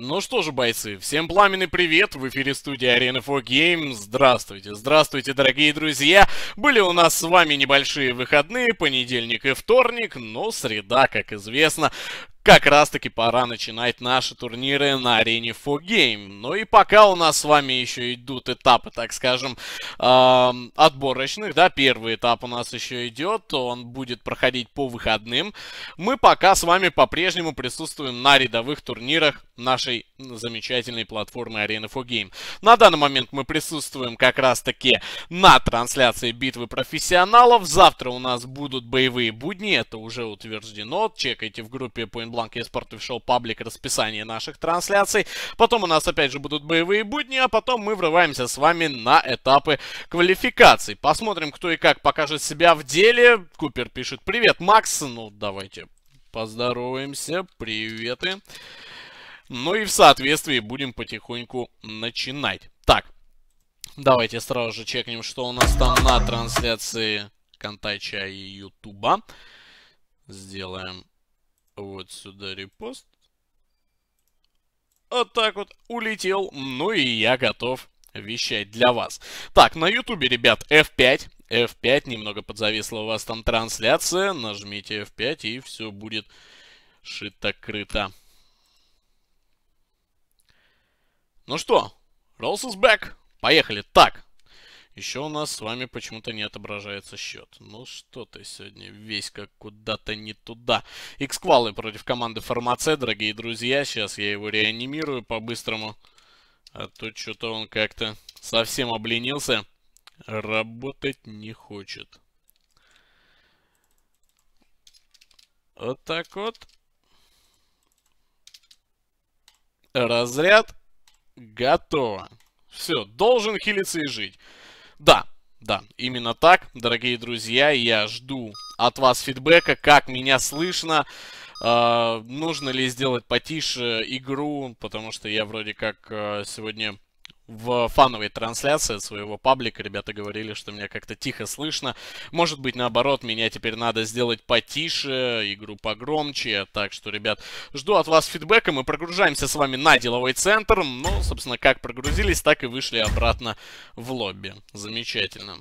Ну что же, бойцы, всем пламенный привет, в эфире студия Arena for Game. Здравствуйте, здравствуйте, дорогие друзья. Были у нас с вами небольшие выходные, понедельник и вторник, но среда, как известно, как раз таки пора начинать наши турниры на арене 4Game. Ну и пока у нас с вами еще идут этапы, так скажем, э, отборочных, да, первый этап у нас еще идет, он будет проходить по выходным. Мы пока с вами по-прежнему присутствуем на рядовых турнирах нашей замечательной платформы Arena 4Game. На данный момент мы присутствуем как раз таки на трансляции битвы профессионалов. Завтра у нас будут боевые будни, это уже утверждено. Чекайте в группе Point Blank eSport Official Public расписание наших трансляций. Потом у нас опять же будут боевые будни, а потом мы врываемся с вами на этапы квалификаций. Посмотрим, кто и как покажет себя в деле. Купер пишет «Привет, Макс». Ну, давайте поздороваемся. Приветы. Ну и в соответствии будем потихоньку начинать. Так, давайте сразу же чекнем, что у нас там на трансляции Контача и Ютуба. Сделаем вот сюда репост. Вот так вот улетел. Ну и я готов вещать для вас. Так, на ютубе, ребят, F5. F5, немного подзависла у вас там трансляция. Нажмите F5 и все будет шито-крыто. Ну что, Rolls is back. Поехали. Так, еще у нас с вами почему-то не отображается счет. Ну что ты сегодня весь как куда-то не туда. Иксквалы против команды Фармаце, дорогие друзья. Сейчас я его реанимирую по-быстрому. А то что-то он как-то совсем обленился. Работать не хочет. Вот так вот. Разряд. Готово. Все, должен хилиться и жить. Да, да, именно так, дорогие друзья, я жду от вас фидбэка, как меня слышно, э, нужно ли сделать потише игру, потому что я вроде как э, сегодня в фановой трансляции своего паблика ребята говорили, что меня как-то тихо слышно. Может быть, наоборот, меня теперь надо сделать потише, игру погромче. Так что, ребят, жду от вас фидбэка. Мы прогружаемся с вами на деловой центр. Ну, собственно, как прогрузились, так и вышли обратно в лобби. Замечательно.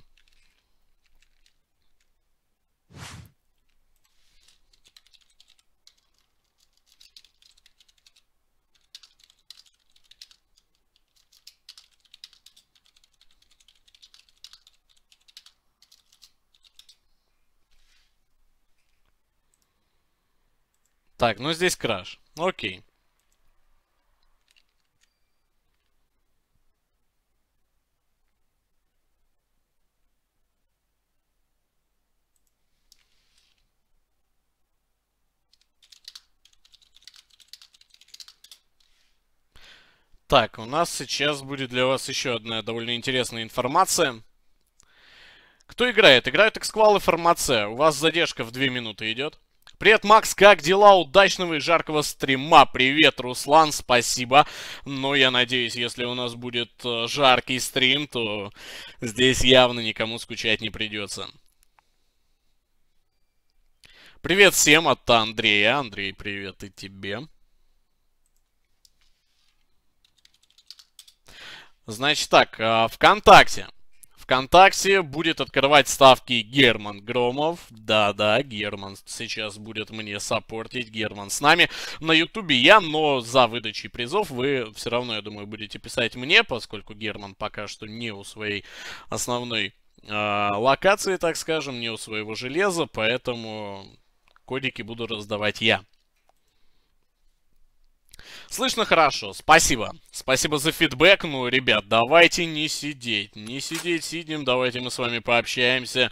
Так, ну здесь краш. Окей. Так, у нас сейчас будет для вас еще одна довольно интересная информация. Кто играет? Играют эксквалы Фармация. У вас задержка в 2 минуты идет. Привет, Макс, как дела? Удачного и жаркого стрима. Привет, Руслан, спасибо. Но я надеюсь, если у нас будет э, жаркий стрим, то здесь явно никому скучать не придется. Привет всем от Андрея. Андрей, привет и тебе. Значит так, э, ВКонтакте. ВКонтакте будет открывать ставки Герман Громов. Да-да, Герман сейчас будет мне саппортить. Герман с нами. На Ютубе я, но за выдачей призов вы все равно, я думаю, будете писать мне, поскольку Герман пока что не у своей основной э, локации, так скажем, не у своего железа, поэтому кодики буду раздавать я. Слышно хорошо, спасибо. Спасибо за фидбэк. Ну, ребят, давайте не сидеть. Не сидеть сидим, давайте мы с вами пообщаемся.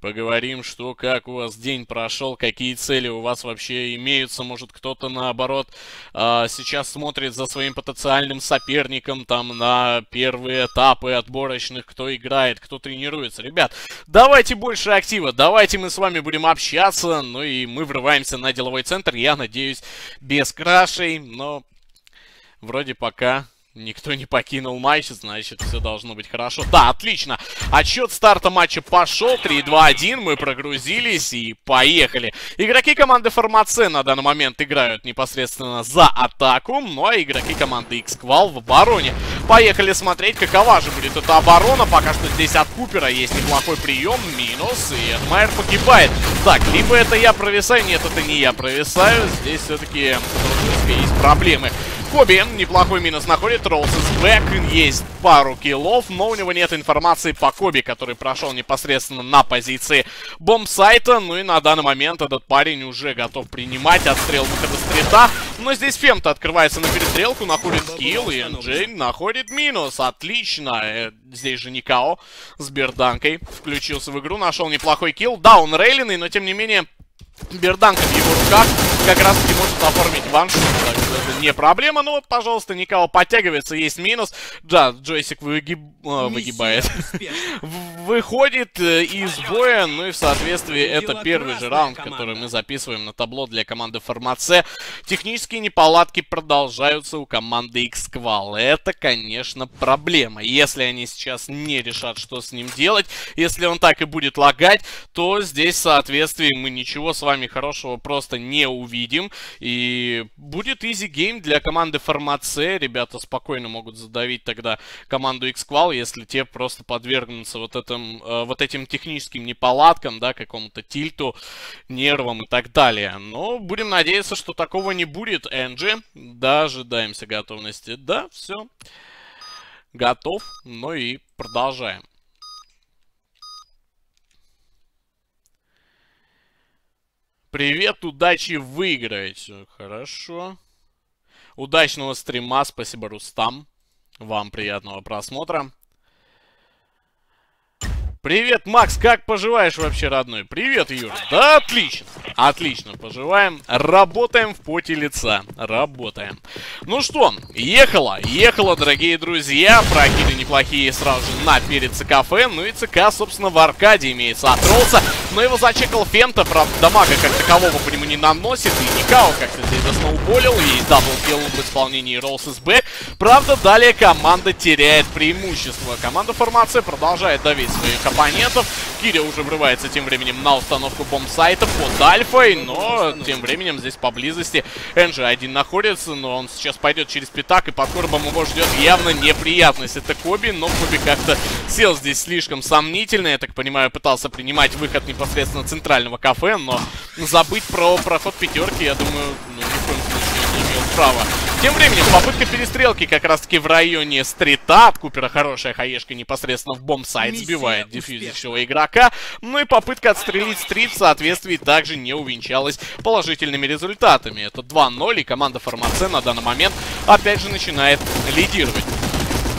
Поговорим, что, как у вас день прошел, какие цели у вас вообще имеются. Может, кто-то, наоборот, э, сейчас смотрит за своим потенциальным соперником, там, на первые этапы отборочных, кто играет, кто тренируется. Ребят, давайте больше актива, давайте мы с вами будем общаться. Ну и мы врываемся на деловой центр, я надеюсь, без крашей, но вроде пока Никто не покинул матч, значит, все должно быть хорошо. Да, отлично. Отсчет старта матча пошел. 3-2-1. Мы прогрузились и поехали. Игроки команды Формаце на данный момент играют непосредственно за атаку. Ну а игроки команды X-Qual в обороне. Поехали смотреть, какова же будет эта оборона. Пока что здесь от Купера есть неплохой прием. Минус. И Эдмайр погибает. Так, либо это я провисаю. Нет, это не я провисаю. Здесь все-таки есть проблемы. Коби неплохой минус находит. Роллс is back. Есть пару киллов, но у него нет информации по Коби, который прошел непосредственно на позиции бомбсайта. Ну и на данный момент этот парень уже готов принимать отстрел выхода стрита. Но здесь Фемта открывается на перестрелку, находит килл, и Энджейн находит минус. Отлично. Э, здесь же Никао с Берданкой включился в игру, нашел неплохой килл. Да, он рейленный, но тем не менее Берданка в его руках как раз таки может оформить ваншот, так это не проблема. Ну вот, пожалуйста, Никао подтягивается, есть минус. Да, джойсик выгиб... э, выгибает. Выходит э, из боя, ну и в соответствии это первый же раунд, который мы записываем на табло для команды Формаце. Технические неполадки продолжаются у команды X-Qual. Это, конечно, проблема. Если они сейчас не решат, что с ним делать, если он так и будет лагать, то здесь в соответствии мы ничего с вами хорошего просто не увидим. И будет easy game для команды Format C. Ребята спокойно могут задавить тогда команду X-Qual, если те просто подвергнутся вот, этом, э, вот этим техническим неполадкам, да, какому-то тильту, нервам и так далее. Но будем надеяться, что такого не будет. Энджи, дожидаемся готовности. Да, все. Готов. Ну и продолжаем. Привет, удачи выиграть. Хорошо. Удачного стрима, спасибо, Рустам. Вам приятного просмотра. Привет, Макс, как поживаешь вообще, родной? Привет, Юр. Да, отлично. Отлично, поживаем. Работаем в поте лица. Работаем. Ну что, ехала, ехала, дорогие друзья. Прокиды неплохие сразу же на перед ЦКФ. Ну и ЦК, собственно, в аркаде имеется от Ролса. Но его зачекал Фента, правда, дамага как такового по нему не наносит. И Никао как-то здесь засноуболил. Есть даблкилл в исполнении Ролса с бэк. Правда, далее команда теряет преимущество. Команда формации продолжает давить своих оппонентов. Киря уже врывается тем временем на установку бомбсайта под альфой, но тем временем здесь поблизости Энджи один находится, но он сейчас пойдет через пятак, и под корбом его ждет явно неприятность. Это Коби, но Коби как-то сел здесь слишком сомнительно, я так понимаю, пытался принимать выход непосредственно центрального кафе, но забыть про проход пятерки, я думаю, ну, ни в коем случае не имел права. Тем временем, попытка перестрелки как раз-таки в районе стрита. От Купера хорошая хаешка непосредственно в бомб-сайт сбивает дефьюзившего игрока. Ну и попытка отстрелить стрит в соответствии также не увенчалась положительными результатами. Это 2-0, и команда Формаце на данный момент опять же начинает лидировать.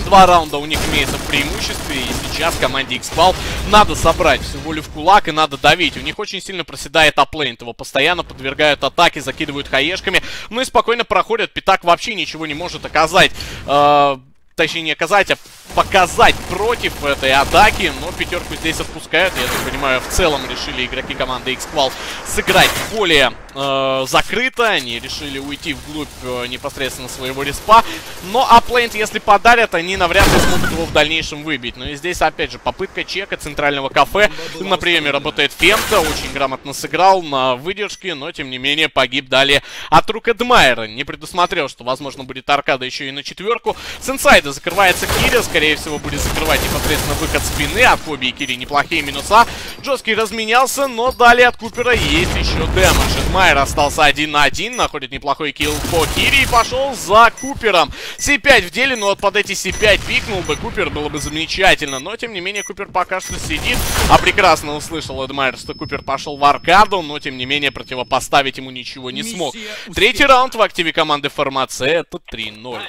Два раунда у них имеется в преимуществе, и сейчас команде X-Pal надо собрать всю волю в кулак и надо давить. У них очень сильно проседает аплейн, его постоянно подвергают атаке, закидывают хаешками, ну и спокойно проходят. Пятак вообще ничего не может оказать. Э точнее не оказать, а показать против этой атаки. Но пятерку здесь отпускают. Я так понимаю, в целом решили игроки команды X-Qual сыграть более э, закрыто. Они решили уйти вглубь э, непосредственно своего респа. Но аплейнт, если подарят, они навряд ли смогут его в дальнейшем выбить. Но и здесь, опять же, попытка чека центрального кафе. На приеме работает Фемта. Очень грамотно сыграл на выдержке, но, тем не менее, погиб далее от рук Эдмайера. Не предусмотрел, что, возможно, будет аркада еще и на четверку. Сенсайда защиты. Закрывается Кири, скорее всего, будет закрывать непосредственно выход спины. От Коби и Кири неплохие минуса. Джоский разменялся, но далее от Купера есть еще дэмэдж. Эдмайер остался один на один, находит неплохой килл по Кири и пошел за Купером. С5 в деле, но вот под эти С5 пикнул бы Купер, было бы замечательно. Но, тем не менее, Купер пока что сидит, а прекрасно услышал Эдмайер, что Купер пошел в аркаду, но, тем не менее, противопоставить ему ничего не смог. Третий раунд в активе команды Формация, это 3-0.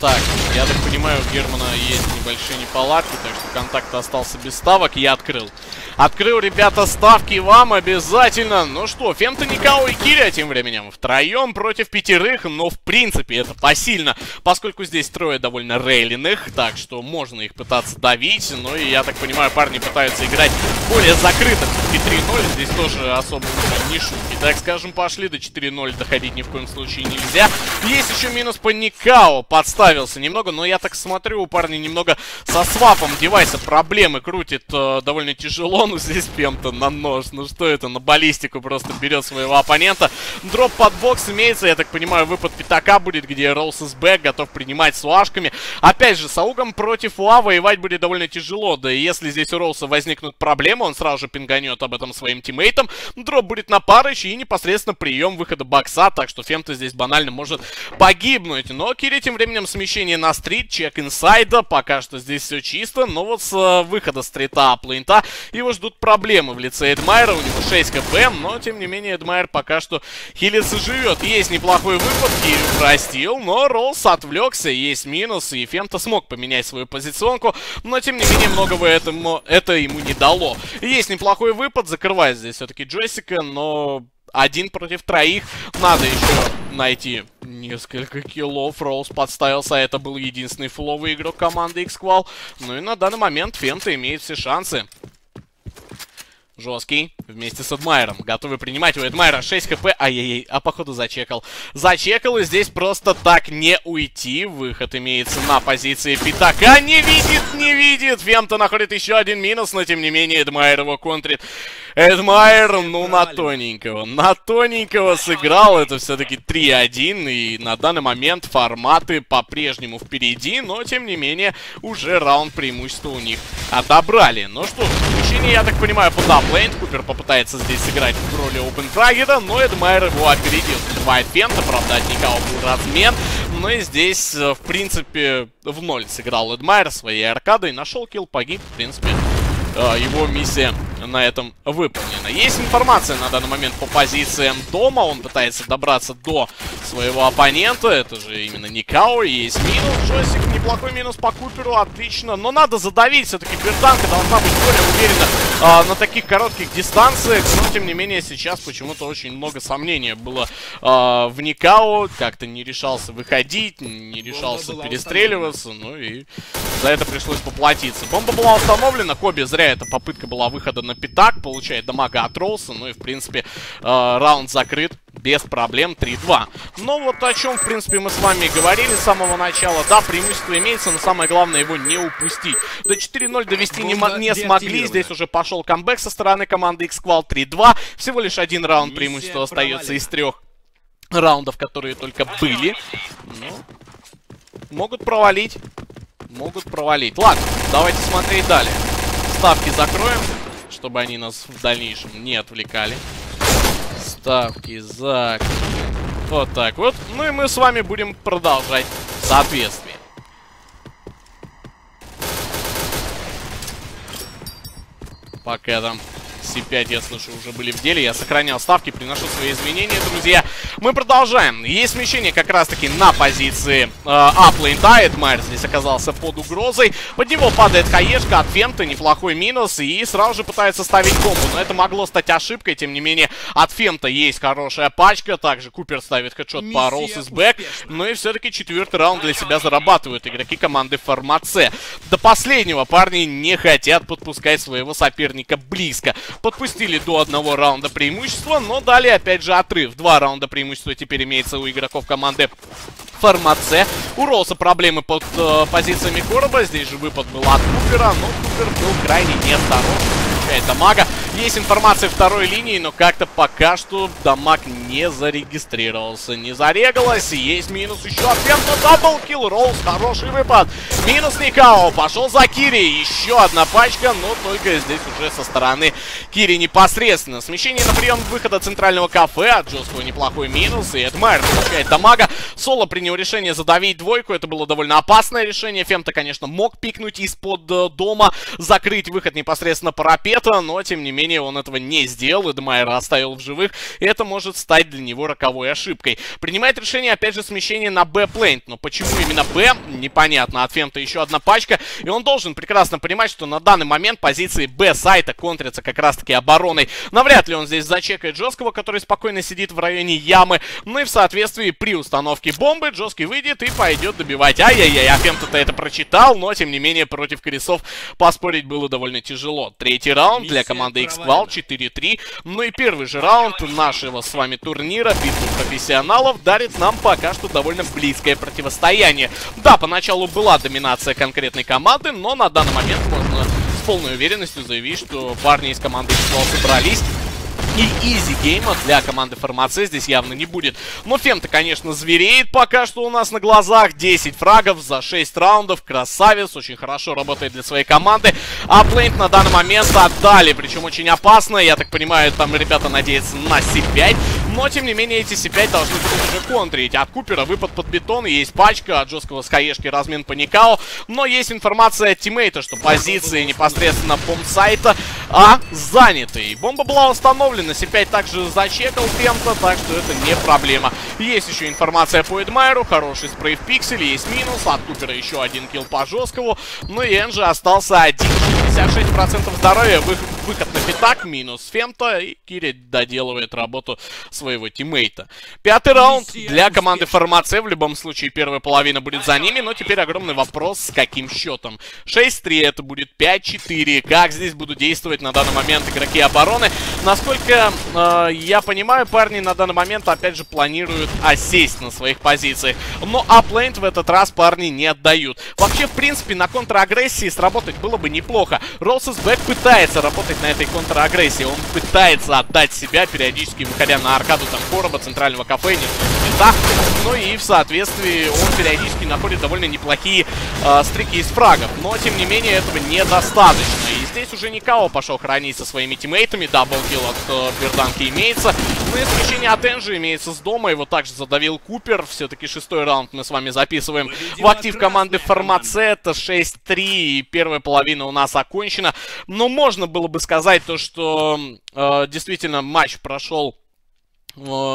Так, я так понимаю, у Германа есть небольшие неполадки, так что контакт остался без ставок. Я открыл Открыл, ребята, ставки вам обязательно. Ну что, Фемта, Никао и Киря тем временем втроем против пятерых, но в принципе это посильно, поскольку здесь трое довольно рейлиных, так что можно их пытаться давить, ну и я так понимаю, парни пытаются играть более закрыто. 3-0 здесь тоже особо не шутки. Так скажем, пошли до 4-0 доходить ни в коем случае нельзя. Есть еще минус по Никао, подставился немного, но я так смотрю, у парня немного со свапом девайса проблемы, крутит э, довольно тяжело, но здесь Фемта на нож, ну что это, на баллистику просто берет своего оппонента. Drop под бокс имеется, я так понимаю, выпад пятака будет, где Роллс is back готов принимать с уашками. Опять же, с аугом против уа воевать будет довольно тяжело, да и если здесь у Роллса возникнут проблемы, он сразу же пинганет об этом своим тиммейтам. Drop будет на парыч и непосредственно прием выхода бокса, так что Фемта здесь банально может погибнуть. Но Кири тем временем смещение на street, check инсайда, пока что здесь все чисто, но вот с э, выхода стрита плента его ждут проблемы в лице Эдмайра, у него 6 хп, но тем не менее Эдмайр пока что хилится живет. Есть неплохой выпад, Кири простил, но Роллс отвлекся, есть минус, и Фемта смог поменять свою позиционку, но тем не менее многого этому, это ему не дало. Есть неплохой выпад, закрывает здесь все-таки Джессика, но один против троих. Надо еще найти несколько киллов. Роуз подставился, а это был единственный фуловый игрок команды X-Qual. Ну и на данный момент Фента имеет все шансы. Жесткий вместе с Эдмайером. Готовы принимать у Эдмайера 6 хп. Ай-яй-яй, а походу зачекал. Зачекал, и здесь просто так не уйти. Выход имеется на позиции Пятака. Не видит, не видит. Фемта находит еще один минус, но тем не менее Эдмайер его контрит. Эдмайер, ну, на тоненького. На тоненького сыграл. Это все-таки 3-1. И на данный момент форматы по-прежнему впереди. Но, тем не менее, уже раунд преимущества у них отобрали. Ну что ж, исключение, я так понимаю, по даплейн. Купер попытается здесь сыграть в роли Target, но Эдмайер его опередил. Бывает фента, правда, от Никао был размен. Но и здесь, в принципе, в ноль сыграл Эдмайер своей аркадой. Нашел килл, погиб, в принципе, его миссия на этом выполнена. Есть информация на данный момент по позициям дома. Он пытается добраться до своего оппонента. Это же именно Никао. Есть минус. Джойстик неплохой минус по Куперу. Отлично. Но надо задавить. Все-таки Берданка должна быть более уверена а, на таких коротких дистанциях. Но, тем не менее, сейчас почему-то очень много сомнений было а, в Никао. Как-то не решался выходить, не решался перестреливаться. Ну и за это пришлось поплатиться. Бомба была установлена. Коби зря эта попытка была выхода на пятак. Получает дамага от Ролса. Ну и, в принципе, э, раунд закрыт без проблем 3-2. Но вот о чем, в принципе, мы с вами говорили с самого начала. Да, преимущество имеется, но самое главное его не упустить. До 4-0 довести не, не смогли. Здесь уже пошел камбэк со стороны команды X-Qual 3-2. Всего лишь один раунд преимущества остается из трех раундов, которые только были. Но могут провалить. Могут провалить. Ладно, давайте смотреть далее. Ставки закроем, чтобы они нас в дальнейшем не отвлекали. Ставки закроем. Вот так вот. Ну и мы с вами будем продолжать соответствие. Пока там C5, я слышу, уже были в деле. Я сохранял ставки, приношу свои извинения, друзья. Мы продолжаем. Есть смещение как раз-таки на позиции аплейн. Э, да, Эдмайр здесь оказался под угрозой. Под него падает хаешка от Фемта, неплохой минус. И сразу же пытается ставить бомбу. Но это могло стать ошибкой. Тем не менее, от Фемта есть хорошая пачка. Также Купер ставит хедшот Миссия по Роуз из бэк. Ну и все-таки четвертый раунд для себя зарабатывают игроки команды Формаце. До последнего парни не хотят подпускать своего соперника близко подпустили до одного раунда преимущества, но дали опять же отрыв. Два раунда преимущества теперь имеется у игроков команды Формаце. У Роуса проблемы под э, позициями короба. Здесь же выпад был от Купера, но Купер был крайне неосторожен получает дамага. Есть информация второй линии, но как-то пока что дамаг не зарегистрировался. Не зарегалось. Есть минус еще от Фента. Даблкил. Роуз. Хороший выпад. Минус Никао. Пошел за Кири. Еще одна пачка, но только здесь уже со стороны Кири непосредственно. Смещение на прием выхода центрального кафе. От Джоского неплохой минус. И Эдмайр получает дамага. Соло принял решение задавить двойку. Это было довольно опасное решение. Фемта, конечно, мог пикнуть из-под э, дома, закрыть выход непосредственно парапет света, но тем не менее менее, он этого не сделал, Эдмайера оставил в живых, и это может стать для него роковой ошибкой. Принимает решение, опять же, смещение на Б-плейнт, но почему именно Б, непонятно. От Фемта еще одна пачка, и он должен прекрасно понимать, что на данный момент позиции Б-сайта контрятся как раз-таки обороной. Навряд ли он здесь зачекает Жесткого, который спокойно сидит в районе ямы, ну и в соответствии при установке бомбы Жесткий выйдет и пойдет добивать. Ай-яй-яй, а Фемта-то это прочитал, но тем не менее против Коресов поспорить было довольно тяжело. Третий раунд для команды X-Qual 4-3. Ну и первый же раунд нашего с вами турнира, битвы профессионалов, дарит нам пока что довольно близкое противостояние. Да, поначалу была доминация конкретной команды, но на данный момент можно с полной уверенностью заявить, что парни из команды X-Qual собрались и изи гейма для команды Формация здесь явно не будет. Но Фем-то, конечно, звереет пока что у нас на глазах. 10 фрагов за 6 раундов. Красавец, очень хорошо работает для своей команды. А Плейнт на данный момент отдали, причем очень опасно. Я так понимаю, там ребята надеются на C5. Но, тем не менее, эти C5 должны будут уже контрить. От Купера выпад под бетон, есть пачка, от жесткого скаешки размен по Никао. Но есть информация от тиммейта, что позиции непосредственно бомб-сайта а, заняты. И бомба была установлена, C5 также зачекал Фемта, так что это не проблема. Есть еще информация по Эдмайру, хороший спрей в пикселе, есть минус, от Купера еще один килл по жесткому. Ну и Энджи остался один, 66% здоровья, Вы, выход пятак, минус Фемта, и Кири доделывает работу своего тиммейта. Пятый раунд для команды Формация, в любом случае первая половина будет за ними, но теперь огромный вопрос, с каким счетом. 6-3, это будет 5-4, как здесь будут действовать на данный момент игроки обороны. Насколько э, я понимаю, парни на данный момент опять же планируют осесть на своих позициях. Но аплейнт в этот раз парни не отдают. Вообще, в принципе, на контрагрессии сработать было бы неплохо. Ролсес Бэк пытается работать на этой контрагрессии. Он пытается отдать себя, периодически выходя на аркаду там короба, центрального кафе, не Ну и в соответствии он периодически находит довольно неплохие э, стрики из фрагов. Но, тем не менее, этого недостаточно. И здесь уже Никао пошел хранить со своими тиммейтами. Даблкил от э, Берданки имеется. Ну и смещение от Энжи имеется с дома. Его также задавил Купер. Все-таки шестой раунд мы с вами записываем в актив команды Формацет. 6-3. И первая половина у нас окончена. Но можно было бы сказать то, что э, действительно матч прошел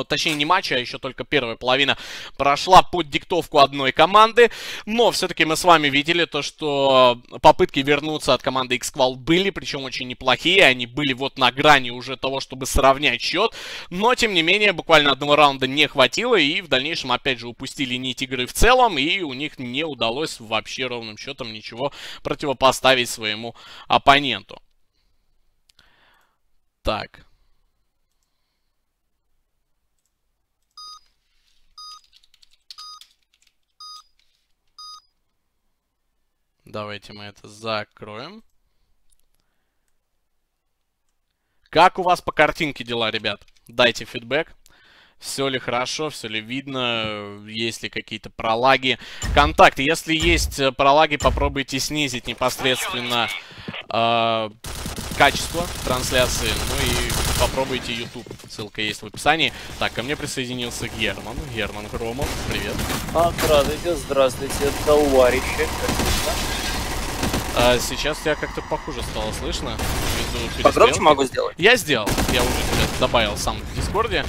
точнее не матча, а еще только первая половина прошла под диктовку одной команды, но все-таки мы с вами видели то, что попытки вернуться от команды X-Qual были, причем очень неплохие, они были вот на грани уже того, чтобы сравнять счет, но тем не менее буквально одного раунда не хватило, и в дальнейшем опять же упустили нить игры в целом, и у них не удалось вообще ровным счетом ничего противопоставить своему оппоненту. Так. Давайте мы это закроем. Как у вас по картинке дела, ребят? Дайте фидбэк. Все ли хорошо, все ли видно, есть ли какие-то пролаги. Контакт, если есть э, пролаги, попробуйте снизить непосредственно э, качество трансляции. Ну и попробуйте YouTube. Ссылка есть в описании. Так, ко мне присоединился Герман. Герман Громов, привет. А, здравствуйте, здравствуйте, товарищи. А, сейчас тебя как-то похуже стало слышно. Погромче могу сделать? Я сделал. Я уже тебя добавил сам в Дискорде.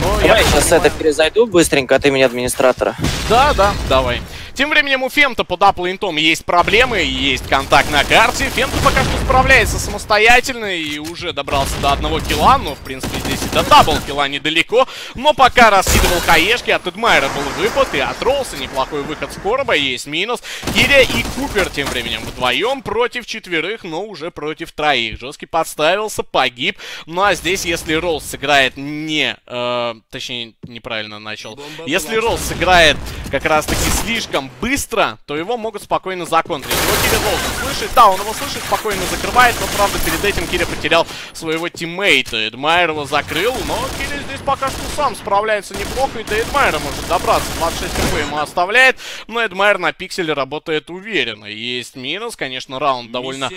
Но Давай я сейчас понимаю... это перезайду быстренько от имени администратора. Да, да, давай. Тем временем у Фемта под А-плентом есть проблемы, есть контакт на карте. Фемта пока что справляется самостоятельно и уже добрался до одного килла, но в принципе здесь и до double килла недалеко. Но пока раскидывал хаешки, от Эдмайра был выпад и от Ролса неплохой выход с короба, есть минус. Киря и Купер тем временем вдвоем против четверых, но уже против троих. Жесткий подставился, погиб. Ну а здесь, если Ролс сыграет не... Э, точнее, неправильно начал. Если Ролс сыграет как раз таки слишком быстро, то его могут спокойно законтрить. Его Киря должен слышать. Да, он его слышит, спокойно закрывает, но, правда, перед этим Киря потерял своего тиммейта. Эдмайер его закрыл, но Киря здесь пока что сам справляется неплохо, и до Эдмайера может добраться. 26 хп ему оставляет, но Эдмайер на пикселе работает уверенно. Есть минус, конечно, раунд довольно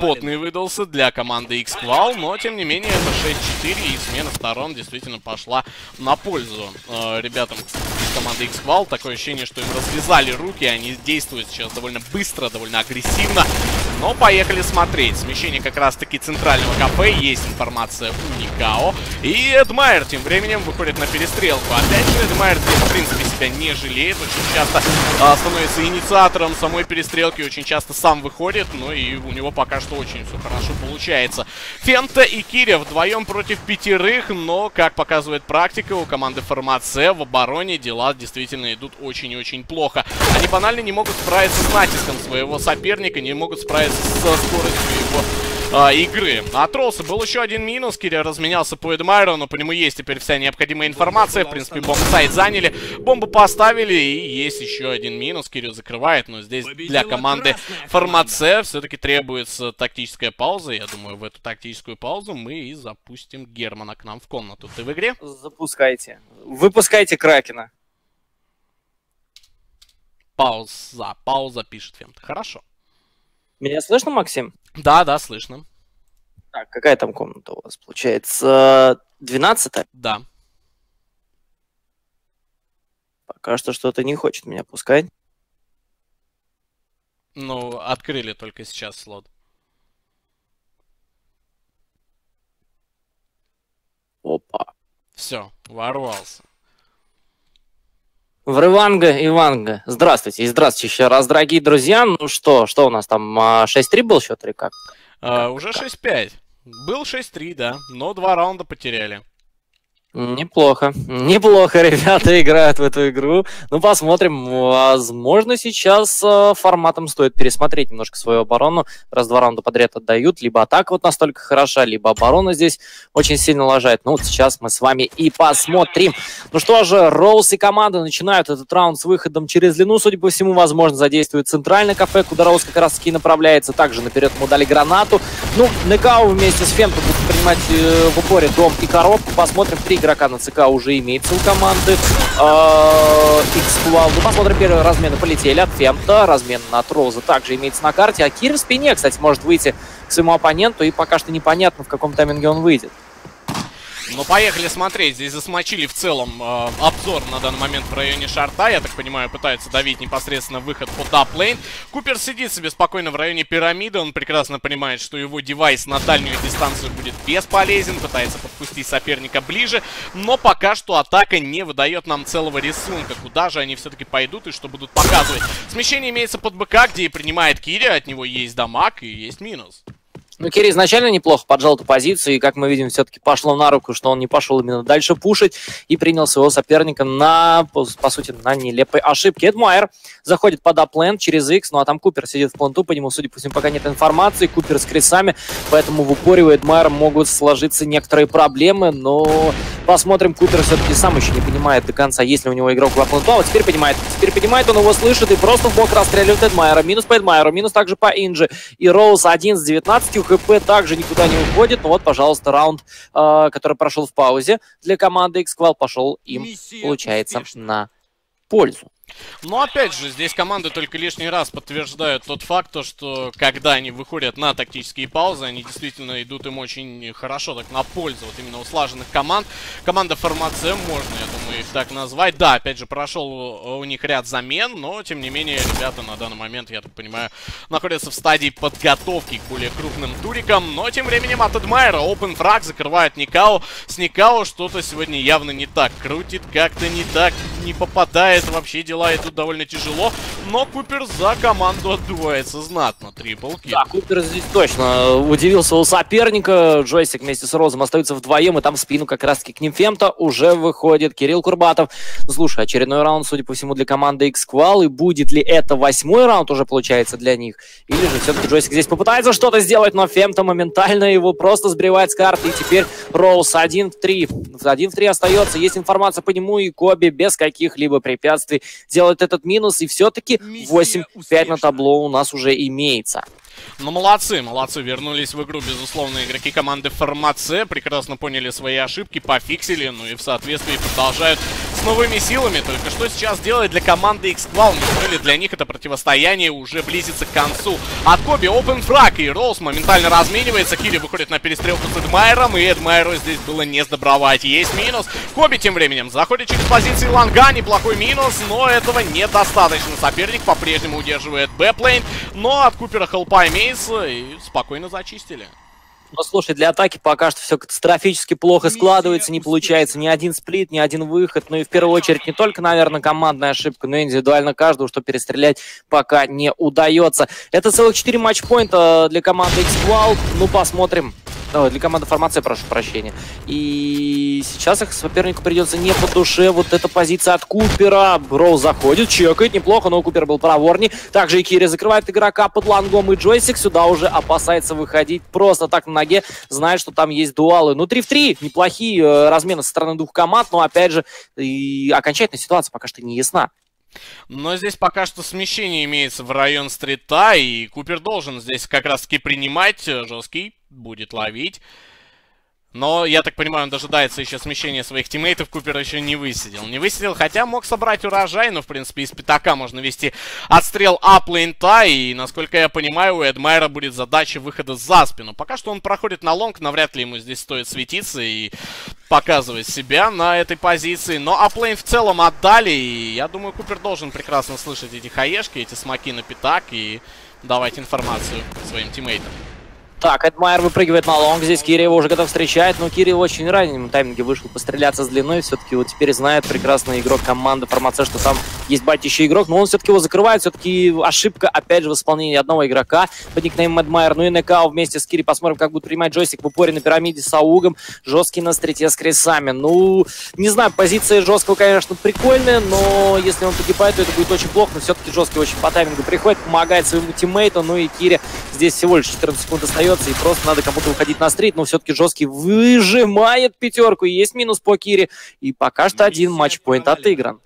потный выдался для команды X-Qual, но, тем не менее, это 6-4, и смена сторон действительно пошла на пользу э, ребятам из команды X-Qual. Такое ощущение, что им развязали руки, они действуют сейчас довольно быстро, довольно агрессивно. Но поехали смотреть. Смещение как раз-таки центрального кафе. Есть информация у Никао. И Эдмайер тем временем выходит на перестрелку. Опять же, Эдмайер здесь, в принципе, себя не жалеет. Очень часто а, становится инициатором самой перестрелки. Очень часто сам выходит. Ну и у него пока что очень все хорошо получается. Фента и Киря вдвоем против пятерых. Но, как показывает практика, у команды Формация в обороне дела действительно идут очень и очень плохо. Они банально не могут справиться с натиском своего соперника. Не могут справиться со скоростью его а, игры. От Роуса был еще один минус. Киря разменялся по Эдмайру, но по нему есть теперь вся необходимая информация. В принципе, бомб-сайт заняли, бомбу поставили, и есть еще один минус. Кирю закрывает, но здесь для команды Формаце все-таки требуется тактическая пауза. Я думаю, в эту тактическую паузу мы и запустим Германа к нам в комнату. Ты в игре? Запускайте. Выпускайте Кракена. Пауза. Пауза пишет Фемт. Хорошо. Меня слышно, Максим? Да, да, слышно. Так, какая там комната у вас получается? 12 Да. Пока что что-то не хочет меня пускать. Ну, открыли только сейчас слот. Опа. Все, ворвался. Врыванга Иванга. Здравствуйте и здравствуйте еще раз, дорогие друзья. Ну что, что у нас там, 6-3 а, был счет или как? А, уже 6-5. Был 6-3, да, но два раунда потеряли. Неплохо. Неплохо ребята играют в эту игру. Ну, посмотрим. Возможно, сейчас э, форматом стоит пересмотреть немножко свою оборону. Раз два раунда подряд отдают. Либо атака вот настолько хороша, либо оборона здесь очень сильно лажает. Ну, вот сейчас мы с вами и посмотрим. Ну что же, Роуз и команда начинают этот раунд с выходом через длину. Судя по всему, возможно, задействует центральный кафе, куда Роуз как раз таки направляется. Также наперед ему дали гранату. Ну, Некау вместе с Фемтом будут принимать э, в упоре дом и коробку. Посмотрим, три игрока на ЦК уже имеется у команды. X-Cloud. Ну, посмотрим, первые размены полетели от Фемта. Размен от Роза также имеется на карте. А Кир в спине, кстати, может выйти к своему оппоненту. И пока что непонятно, в каком тайминге он выйдет. Ну, поехали смотреть. Здесь засмочили в целом э, обзор на данный момент в районе шарта. Я так понимаю, пытаются давить непосредственно выход по даплейн. Купер сидит себе спокойно в районе пирамиды. Он прекрасно понимает, что его девайс на дальнюю дистанцию будет бесполезен. Пытается подпустить соперника ближе. Но пока что атака не выдает нам целого рисунка. Куда же они все-таки пойдут и что будут показывать. Смещение имеется под БК, где и принимает Кири. От него есть дамаг и есть минус. Ну, Керри изначально неплохо поджал эту позицию, и, как мы видим, все-таки пошло на руку, что он не пошел именно дальше пушить, и принял своего соперника на, по, сути, на нелепой ошибке. Эдмайер заходит под аплент через X, ну а там Купер сидит в пленту, по нему, судя по всему, пока нет информации, Купер с крисами, поэтому в упоре у Эдмайера могут сложиться некоторые проблемы, но посмотрим, Купер все-таки сам еще не понимает до конца, есть ли у него игрок в пленту, а вот теперь понимает, теперь понимает, он его слышит и просто в бок расстреливает Эдмайера, минус по Эдмайеру, минус также по Инджи, и Роуз 1 с 19, ХП также никуда не уходит. Но вот, пожалуйста, раунд, э, который прошел в паузе для команды X-Qual, пошел им, Миссия получается, успешна. на пользу. Но опять же, здесь команды только лишний раз подтверждают тот факт, то, что когда они выходят на тактические паузы, они действительно идут им очень хорошо, так на пользу вот именно у слаженных команд. Команда Формация, можно, я думаю, их так назвать. Да, опять же, прошел у них ряд замен, но, тем не менее, ребята на данный момент, я так понимаю, находятся в стадии подготовки к более крупным турикам. Но, тем временем, от Эдмайера Open Frag закрывает Никао. С Никао что-то сегодня явно не так. Крутит как-то не так, не попадает вообще дела дела идут довольно тяжело, но Купер за команду отдувается знатно. Трипл килл. Да, Купер здесь точно удивил своего соперника. Джойстик вместе с Розом остаются вдвоем, и там в спину как раз-таки к ним Фемта уже выходит Кирилл Курбатов. Слушай, очередной раунд, судя по всему, для команды X-Qual, и будет ли это восьмой раунд уже получается для них? Или же все-таки Джойстик здесь попытается что-то сделать, но Фемта моментально его просто сбривает с карты, и теперь Роуз 1 в 3. 1 в 3 остается, есть информация по нему, и Коби без каких-либо препятствий делает этот минус, и все-таки 8-5 на табло у нас уже имеется. Ну, молодцы, молодцы, вернулись в игру, безусловно, игроки команды Формаце, прекрасно поняли свои ошибки, пофиксили, ну и в соответствии продолжают новыми силами. Только что сейчас делать для команды X-Qual? Неужели для них это противостояние уже близится к концу? От Коби open фраг, и Роуз моментально разменивается, Кири выходит на перестрелку с Эдмайером, и Эдмайеру здесь было не сдобровать. Есть минус. Коби тем временем заходит через позиции Ланга, неплохой минус, но этого недостаточно. Соперник по-прежнему удерживает Б-плейн, но от Купера хелпа имеет Кейса и спокойно зачистили. Ну, слушай, для атаки пока что все катастрофически плохо складывается, не получается ни один сплит, ни один выход. Ну и в первую очередь не только, наверное, командная ошибка, но и индивидуально каждого, что перестрелять пока не удается. Это целых 4 матчпоинта для команды X-Cloud. Ну, посмотрим, для команды формация, прошу прощения. И сейчас их сопернику придется не по душе. Вот эта позиция от Купера. Броу заходит, чекает неплохо, но Купер был проворней. Также и Кири закрывает игрока под лангом и Джойсик сюда уже опасается выходить просто так на ноге, знает, что там есть дуалы. Ну, 3 в 3, неплохие э, размены со стороны двух команд, но опять же, и окончательная ситуация пока что не ясна. Но здесь пока что смещение имеется в район стрита, и Купер должен здесь как раз-таки принимать э, жесткий будет ловить. Но, я так понимаю, он дожидается еще смещения своих тиммейтов. Купер еще не высидел. Не высидел, хотя мог собрать урожай, но, в принципе, из пятака можно вести отстрел А-плента. И, насколько я понимаю, у Эдмайра будет задача выхода за спину. Пока что он проходит на long, навряд ли ему здесь стоит светиться и показывать себя на этой позиции. Но А-плент в целом отдали, и я думаю, Купер должен прекрасно слышать эти хаешки, эти смоки на пятак и давать информацию своим тиммейтам. Так, Эдмайр выпрыгивает на long. Здесь Кири его уже готов встречать. Но Кири очень раннем тайминге вышел постреляться с длиной. Все-таки вот теперь знает прекрасный игрок команды Format C, что там есть батящий игрок. Но он все-таки его закрывает. Все-таки ошибка, опять же, в исполнении одного игрока под никнеймом Эдмайр. Ну и НК вместе с Кири. Посмотрим, как будет принимать джойстик в упоре на пирамиде с Аугом. Жесткий на стрите с кресами. Ну, не знаю, позиция жесткого, конечно, прикольная, но если он погибает, то это будет очень плохо. Но все-таки жесткий очень по таймингу приходит, помогает своему тиммейту. Ну и Кири здесь всего лишь 14 секунд остается и просто надо кому-то выходить на стрит, но все-таки жесткий выжимает пятерку, есть минус по Кире, и пока что один матчпоинт отыгран.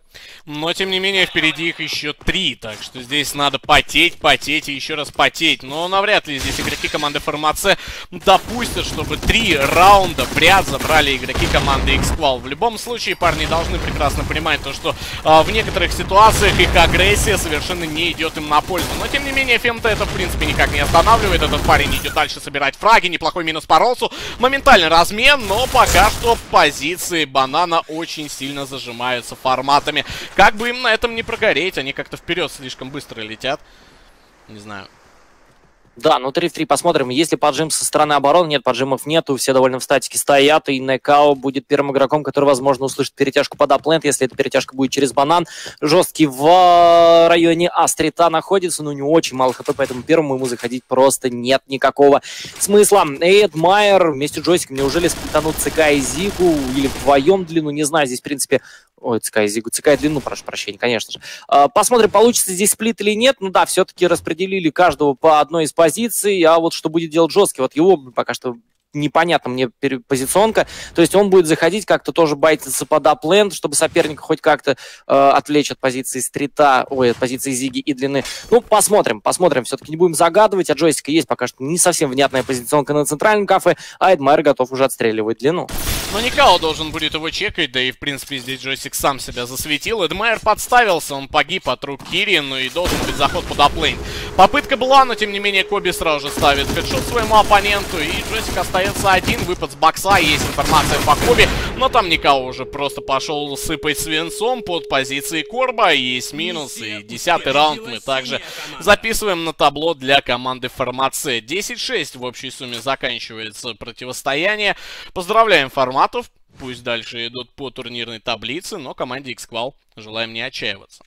Но, тем не менее, впереди их еще три, так что здесь надо потеть, потеть и еще раз потеть. Но навряд ли здесь игроки команды Формаце допустят, чтобы три раунда в ряд забрали игроки команды Xqual. В любом случае, парни должны прекрасно понимать то, что э, в некоторых ситуациях их агрессия совершенно не идет им на пользу. Но, тем не менее, Фемта это, в принципе, никак не останавливает. Этот парень идет дальше собирать фраги, неплохой минус по Ролсу. Моментальный размен, но пока что позиции Банана очень сильно зажимаются форматами. Как бы им на этом не прогореть, они как-то вперед слишком быстро летят. Не знаю. Да, ну 3 в 3 посмотрим. Если поджим со стороны обороны, нет, поджимов нету, все довольно в статике стоят, и Некао будет первым игроком, который, возможно, услышит перетяжку под аплент, если эта перетяжка будет через банан. Жесткий в районе Астрита находится, но не очень мало хп, поэтому первому ему заходить просто нет никакого смысла. Эд Майер вместе с Джойсиком, неужели сплетанут ЦК и Зигу, или вдвоем длину, не знаю, здесь, в принципе, Ой, и Зигу. И длину, прошу прощения, конечно же. А, посмотрим, получится здесь сплит или нет. Ну да, все-таки распределили каждого по одной из позиций. А вот что будет делать жесткий, вот его пока что непонятна мне позиционка. То есть он будет заходить как-то тоже байтиться под апленд, чтобы соперника хоть как-то э, отвлечь от позиции стрита, ой, от позиции зиги и длины. Ну, посмотрим, посмотрим. Все-таки не будем загадывать. От джойстика есть пока что не совсем внятная позиционка на центральном кафе, а Эдмайер готов уже отстреливать длину. Но Никао должен будет его чекать, да и, в принципе, здесь джойстик сам себя засветил. Эдмайер подставился, он погиб от рук Кири, ну и должен быть заход под аплейн. Попытка была, но, тем не менее, Коби сразу же ставит хедшот своему оппоненту, и джойстик остается один выпад с бокса, есть информация по Коби, но там Никао уже просто пошел сыпать свинцом под позицией Корба, есть минус, и десятый раунд мы также записываем на табло для команды Формаце. 10-6 в общей сумме заканчивается противостояние. Поздравляем форматов, пусть дальше идут по турнирной таблице, но команде Xqual желаем не отчаиваться.